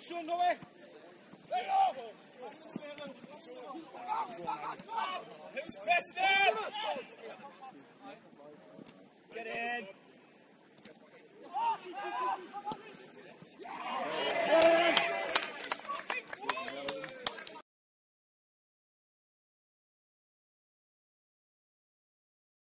Sean, noch weg. Who's Preston? Get in.